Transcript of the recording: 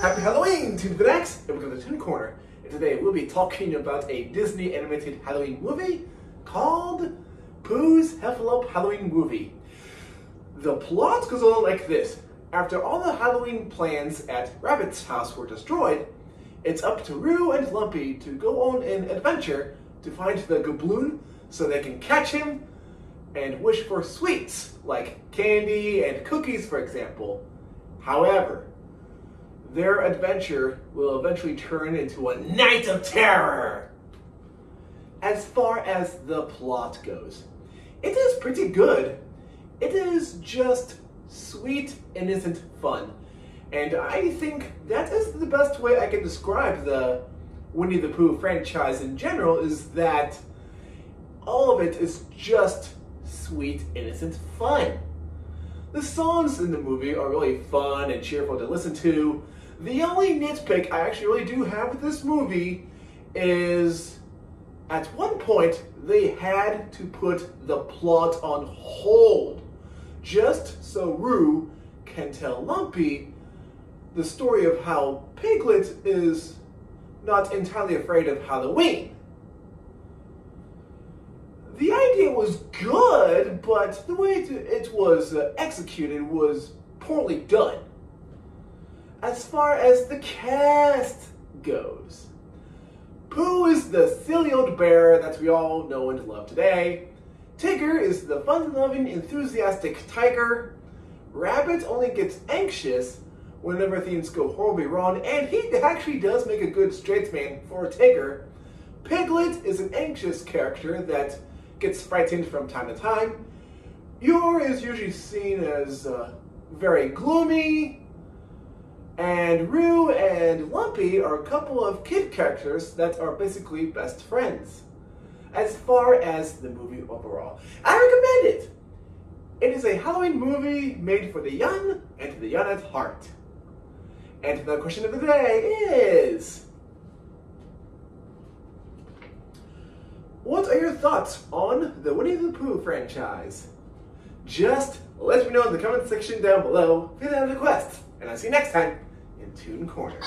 Happy Halloween to the next, and welcome to Toon Corner. And today we'll be talking about a Disney animated Halloween movie called Pooh's Heffalump Halloween Movie. The plot goes on like this. After all the Halloween plans at Rabbit's house were destroyed, it's up to Roo and Lumpy to go on an adventure to find the Gobloon so they can catch him and wish for sweets, like candy and cookies, for example. However, their adventure will eventually turn into a night of terror. As far as the plot goes, it is pretty good. It is just sweet, innocent fun. And I think that is the best way I can describe the Winnie the Pooh franchise in general is that all of it is just sweet, innocent fun. The songs in the movie are really fun and cheerful to listen to. The only nitpick I actually really do have with this movie is at one point they had to put the plot on hold just so Roo can tell Lumpy the story of how Piglet is not entirely afraid of Halloween. The idea was good, but the way it, was executed was poorly done. As far as the cast goes, Pooh is the silly old bear that we all know and love today. Tigger is the fun-loving, enthusiastic tiger. Rabbit only gets anxious whenever things go horribly wrong, and he actually does make a good straight man for Tigger. Piglet is an anxious character that gets frightened from time to time. Eeyore is usually seen as uh, very gloomy, and Roo and Lumpy are a couple of kid characters that are basically best friends. As far as the movie overall, I recommend it. It is a Halloween movie made for the young and the young at heart. And the question of the day is What are your thoughts on the Winnie the Pooh franchise? Just let me know in the comment section down below you have any questions. And I'll see you next time in Toon Corner.